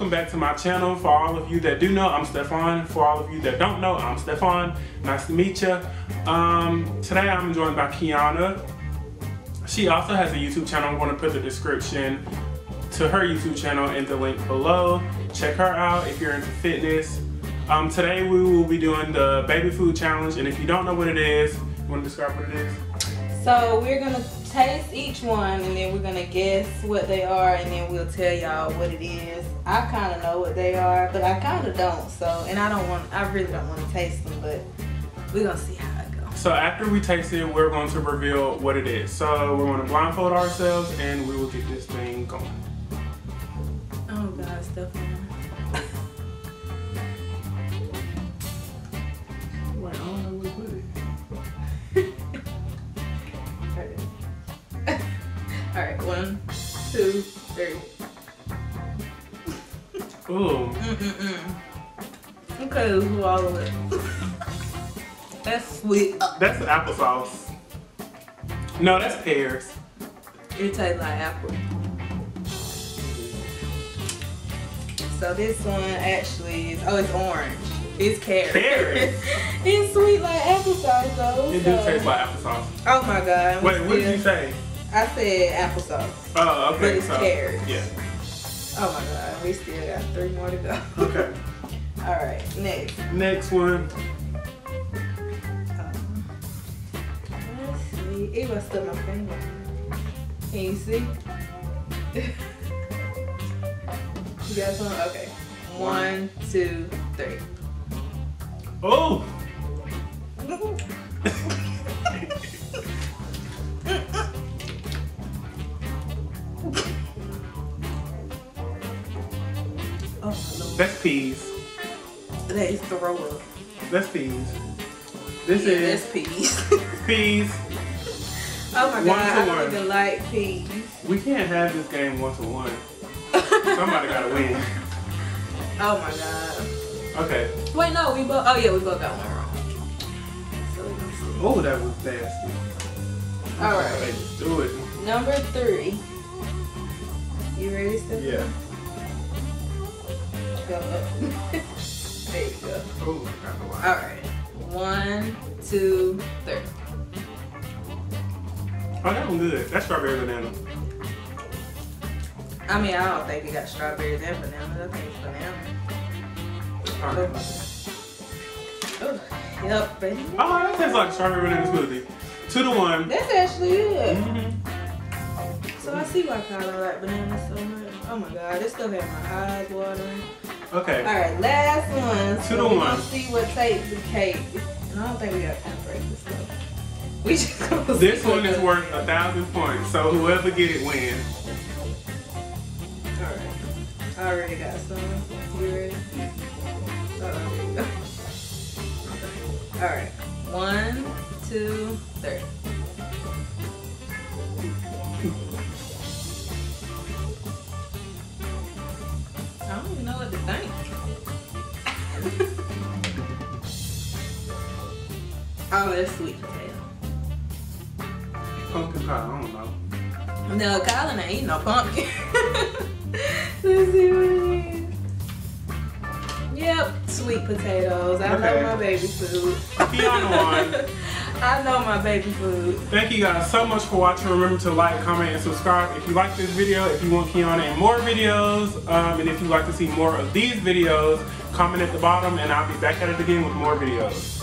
welcome back to my channel. For all of you that do know, I'm Stefan. For all of you that don't know, I'm Stefan. Nice to meet you. Um, today I'm joined by Kiana. She also has a YouTube channel. I'm going to put the description to her YouTube channel in the link below. Check her out if you're into fitness. Um, today we will be doing the baby food challenge and if you don't know what it is, you want to describe what it is? So we're gonna taste each one and then we're gonna guess what they are and then we'll tell y'all what it is. I kind of know what they are, but I kind of don't. So, and I don't want, I really don't want to taste them, but we're gonna see how it goes. So after we taste it, we're going to reveal what it is. So we're going to blindfold ourselves and we will get this thing going. Oh God, Stephanie. Two, three. Ooh, Mm-mm-mm. Okay, who all of it? That's sweet. That's applesauce. No, that's pears. It tastes like apple. So this one actually is, oh, it's orange. It's carrot. Carrot? it's sweet like applesauce though. It do taste like applesauce. Oh my god. I'm Wait, what did you say? I said applesauce. Oh, okay. But it's so, carrots. Yeah. Oh my god, we still got three more to go. Okay. All right, next. Next one. Um, let's see. It must have my finger. Can you see? you got some? Okay. One, two, three. Oh! Oh. That's peas. That is throw up. That's peas. This Yeah, is that's peas. peas. oh my One god, to I don't one. even like peas. We can't have this game one to one. Somebody gotta win. Oh my god. Okay. Wait, no, we both. Oh yeah, we both got one wrong. So we're gonna see. Oh, that was nasty. All right. Let's do it. Number three. You ready, Steph? Yeah. Up. there you go. Oh, I got the All right. One, two, three. Oh, that one good. That's strawberry banana. I mean, I don't think it got strawberries and bananas. I think it's banana. All right. Oh, yep, baby. Oh, that tastes like strawberry banana smoothie. Two to one. That's actually good. Mhm. So I see why Kyla like bananas so much. Oh my god, this still has my eyes watering. Okay. Alright, last one. Two So to one. see what takes the cake. And I don't think we have time for this stuff. We just gonna This one is worth a thousand points, so whoever get it wins. Alright. I already got some. You ready? Oh, there you go. Alright. One, two, three. Oh, that's sweet potato. Pumpkin pie, I don't know. No, Colin ain't eating no pumpkin. Let's see what it is. Yep, sweet potatoes. I Okay. know my baby food. Kiana won. I know my baby food. Thank you guys so much for watching. Remember to like, comment, and subscribe if you like this video. If you want Kiana in more videos, um, and if you'd like to see more of these videos, comment at the bottom, and I'll be back at it again with more videos.